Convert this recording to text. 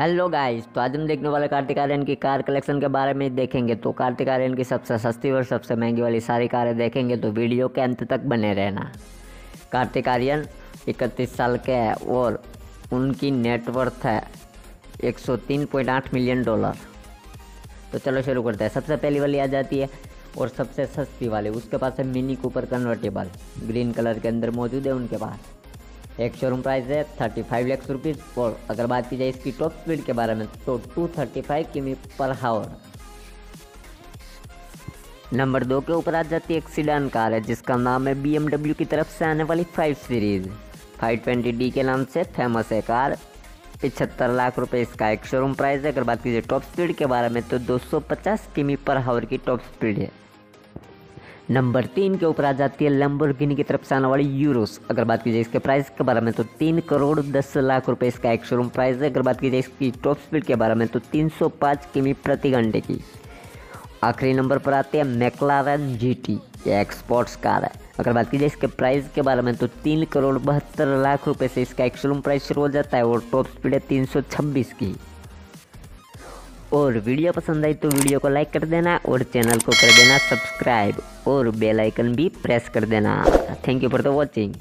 Hello guys तो आज हम देखने वाले कार्तिक आर्यन की कार कलेक्शन के बारे में देखेंगे। तो कार्तिक आर्यन की सबसे सस्ती और सबसे महँगी वाली सारी कारें देखेंगे तो वीडियो के अंत तक बने रहना। कार्तिक आर्यन इकतीस साल के हैं और उनकी नेटवर्थ है 103.8 मिलियन डॉलर तो चलो शुरू करते हैं। सबसे पहली वाली आ जाती है और सबसे सस्ती वाली। उसके पास है Mini Cooper convertible green colour के अंदर मौजूद है उनके पास। एक शोरूम प्राइस है थर्टी फाइव लैक्स रुपीज़ और अगर बात की जाए इसकी टॉप स्पीड के बारे में तो टू थर्टी फाइव किमी पर हावर नंबर दो के ऊपर आ जाती है एक सीडान कार है, जिसका नाम है बी की तरफ़ से आने वाली five series five twenty D के नाम से फ़ेमस है कार पिछहत्तर लाख रुपए इसका एक शोरूम प्राइस है। अगर बात कीजिए टॉप स्पीड के बारे में तो 250 किमी पर हावर की टॉप स्पीड है। नंबर तीन के ऊपर आ जाती है लंबोर्गिनी की तरफ़ से आने वाली यूरोस अगर बात की जाए इसके प्राइस के बारे में तो तीन करोड़ दस लाख रुपए इसका एक शोरूम प्राइस है। अगर बात की जाए इसकी टॉप स्पीड के बारे में तो 305 किमी प्रति घंटे की। आखिरी नंबर पर आती है मैकलारन जी टी ये एक स्पोर्ट्स कार है। अगर बात की जाए इसके प्राइस के बारे में तो तीन करोड़ बहत्तर लाख रुपए से इसका एक शोरूम प्राइस शुरू हो जाता है और टॉप स्पीड है तीन सौ छब्बीस की। और वीडियो पसंद आई तो वीडियो को लाइक कर देना और चैनल को कर देना सब्सक्राइब और बेल आइकन भी प्रेस कर देना। Thank you for the watching